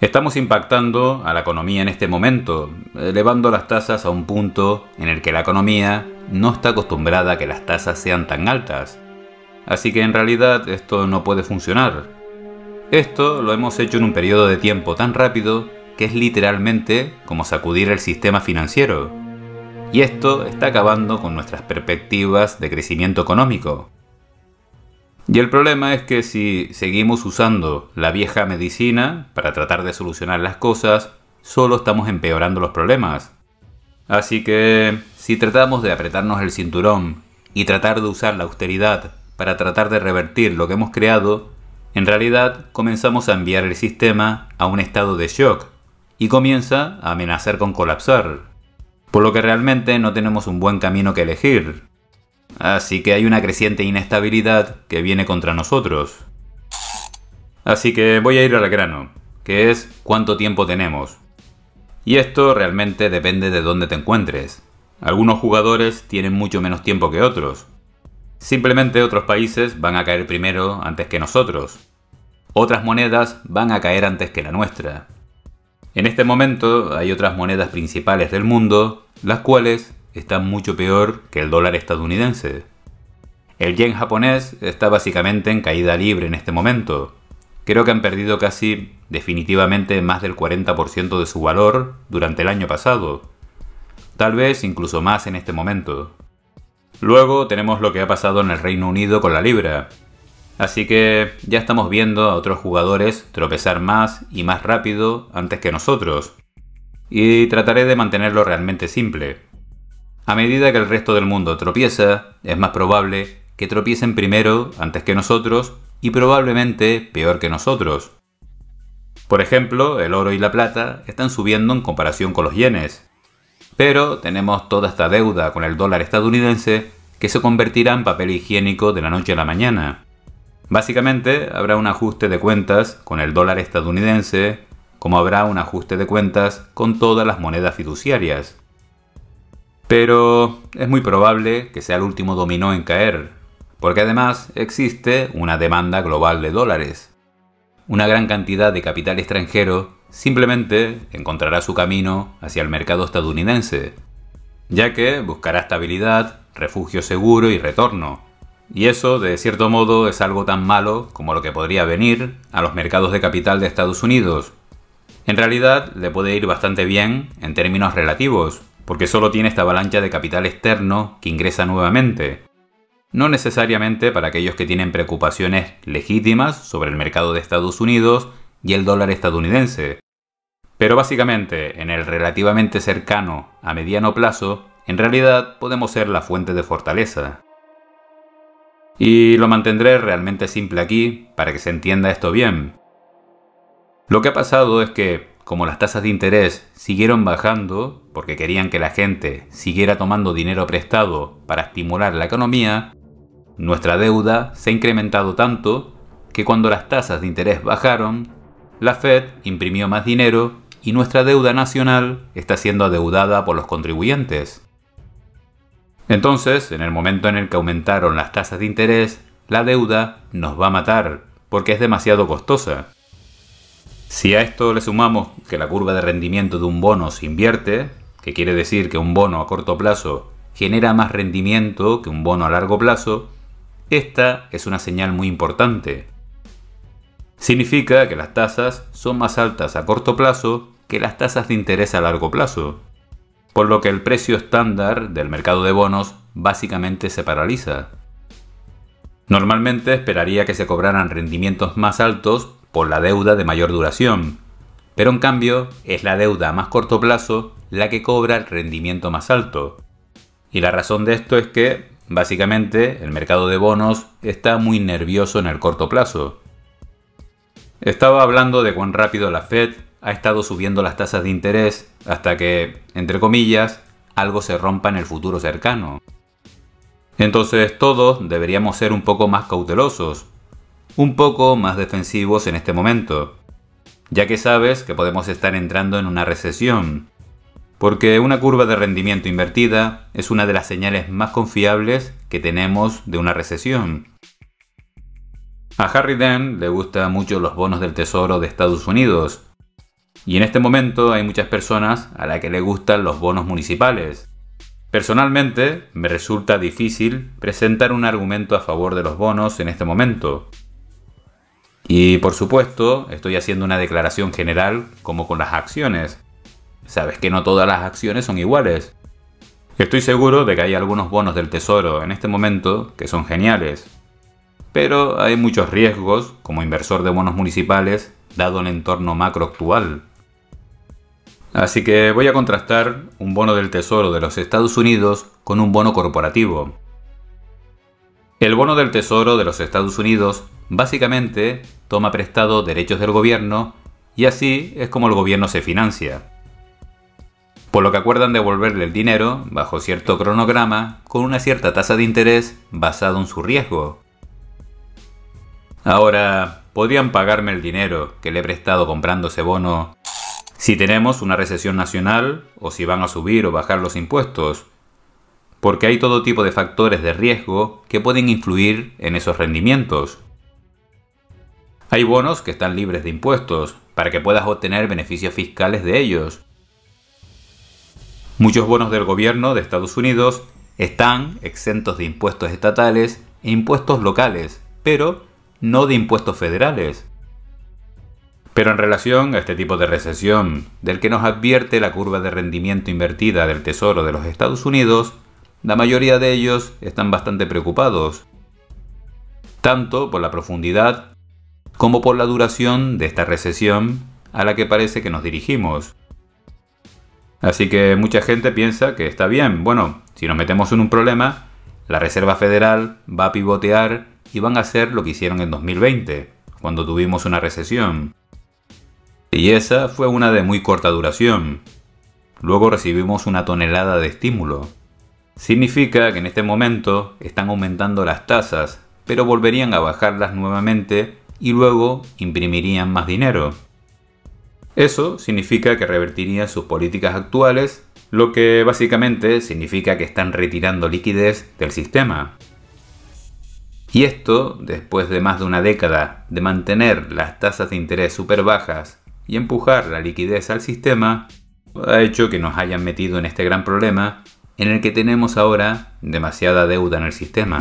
Estamos impactando a la economía en este momento, elevando las tasas a un punto en el que la economía no está acostumbrada a que las tasas sean tan altas. Así que en realidad esto no puede funcionar. Esto lo hemos hecho en un periodo de tiempo tan rápido que es literalmente como sacudir el sistema financiero. Y esto está acabando con nuestras perspectivas de crecimiento económico. Y el problema es que si seguimos usando la vieja medicina para tratar de solucionar las cosas, solo estamos empeorando los problemas. Así que si tratamos de apretarnos el cinturón y tratar de usar la austeridad para tratar de revertir lo que hemos creado, en realidad comenzamos a enviar el sistema a un estado de shock y comienza a amenazar con colapsar. Por lo que realmente no tenemos un buen camino que elegir. Así que hay una creciente inestabilidad que viene contra nosotros. Así que voy a ir al grano, que es cuánto tiempo tenemos. Y esto realmente depende de dónde te encuentres. Algunos jugadores tienen mucho menos tiempo que otros. Simplemente otros países van a caer primero antes que nosotros. Otras monedas van a caer antes que la nuestra. En este momento hay otras monedas principales del mundo, las cuales está mucho peor que el dólar estadounidense. El yen japonés está básicamente en caída libre en este momento. Creo que han perdido casi definitivamente más del 40% de su valor durante el año pasado. Tal vez incluso más en este momento. Luego tenemos lo que ha pasado en el Reino Unido con la libra. Así que ya estamos viendo a otros jugadores tropezar más y más rápido antes que nosotros. Y trataré de mantenerlo realmente simple. A medida que el resto del mundo tropieza, es más probable que tropiecen primero antes que nosotros y probablemente peor que nosotros. Por ejemplo, el oro y la plata están subiendo en comparación con los yenes. Pero tenemos toda esta deuda con el dólar estadounidense que se convertirá en papel higiénico de la noche a la mañana. Básicamente habrá un ajuste de cuentas con el dólar estadounidense, como habrá un ajuste de cuentas con todas las monedas fiduciarias. Pero es muy probable que sea el último dominó en caer, porque además existe una demanda global de dólares. Una gran cantidad de capital extranjero simplemente encontrará su camino hacia el mercado estadounidense, ya que buscará estabilidad, refugio seguro y retorno. Y eso, de cierto modo, es algo tan malo como lo que podría venir a los mercados de capital de Estados Unidos. En realidad, le puede ir bastante bien en términos relativos, porque solo tiene esta avalancha de capital externo que ingresa nuevamente. No necesariamente para aquellos que tienen preocupaciones legítimas sobre el mercado de Estados Unidos y el dólar estadounidense. Pero básicamente, en el relativamente cercano a mediano plazo, en realidad podemos ser la fuente de fortaleza. Y lo mantendré realmente simple aquí para que se entienda esto bien. Lo que ha pasado es que como las tasas de interés siguieron bajando, porque querían que la gente siguiera tomando dinero prestado para estimular la economía, nuestra deuda se ha incrementado tanto que cuando las tasas de interés bajaron, la Fed imprimió más dinero y nuestra deuda nacional está siendo adeudada por los contribuyentes. Entonces, en el momento en el que aumentaron las tasas de interés, la deuda nos va a matar, porque es demasiado costosa. Si a esto le sumamos que la curva de rendimiento de un bono se invierte, que quiere decir que un bono a corto plazo genera más rendimiento que un bono a largo plazo, esta es una señal muy importante. Significa que las tasas son más altas a corto plazo que las tasas de interés a largo plazo, por lo que el precio estándar del mercado de bonos básicamente se paraliza. Normalmente esperaría que se cobraran rendimientos más altos por la deuda de mayor duración, pero en cambio es la deuda a más corto plazo la que cobra el rendimiento más alto. Y la razón de esto es que, básicamente, el mercado de bonos está muy nervioso en el corto plazo. Estaba hablando de cuán rápido la Fed ha estado subiendo las tasas de interés hasta que, entre comillas, algo se rompa en el futuro cercano. Entonces todos deberíamos ser un poco más cautelosos, un poco más defensivos en este momento, ya que sabes que podemos estar entrando en una recesión, porque una curva de rendimiento invertida es una de las señales más confiables que tenemos de una recesión. A Harry Dent le gustan mucho los bonos del Tesoro de Estados Unidos, Y en este momento hay muchas personas a las que les gustan los bonos municipales. Personalmente, me resulta difícil presentar un argumento a favor de los bonos en este momento. Y por supuesto, estoy haciendo una declaración general como con las acciones. Sabes que no todas las acciones son iguales. Estoy seguro de que hay algunos bonos del Tesoro en este momento que son geniales. Pero hay muchos riesgos como inversor de bonos municipales dado el entorno macro actual. Así que voy a contrastar un bono del Tesoro de los Estados Unidos con un bono corporativo. El bono del Tesoro de los Estados Unidos básicamente toma prestado derechos del gobierno y así es como el gobierno se financia. Por lo que acuerdan devolverle el dinero bajo cierto cronograma con una cierta tasa de interés basado en su riesgo. Ahora, ¿podrían pagarme el dinero que le he prestado comprando ese bono si tenemos una recesión nacional o si van a subir o bajar los impuestos, porque hay todo tipo de factores de riesgo que pueden influir en esos rendimientos. Hay bonos que están libres de impuestos para que puedas obtener beneficios fiscales de ellos. Muchos bonos del gobierno de Estados Unidos están exentos de impuestos estatales e impuestos locales, pero no de impuestos federales. Pero en relación a este tipo de recesión, del que nos advierte la curva de rendimiento invertida del Tesoro de los Estados Unidos, la mayoría de ellos están bastante preocupados, tanto por la profundidad como por la duración de esta recesión a la que parece que nos dirigimos. Así que mucha gente piensa que está bien, bueno, si nos metemos en un problema, la Reserva Federal va a pivotear y van a hacer lo que hicieron en 2020, cuando tuvimos una recesión. Y esa fue una de muy corta duración. Luego recibimos una tonelada de estímulo. Significa que en este momento están aumentando las tasas, pero volverían a bajarlas nuevamente y luego imprimirían más dinero. Eso significa que revertirían sus políticas actuales, lo que básicamente significa que están retirando liquidez del sistema. Y esto, después de más de una década de mantener las tasas de interés súper bajas y empujar la liquidez al sistema ha hecho que nos hayan metido en este gran problema en el que tenemos ahora demasiada deuda en el sistema.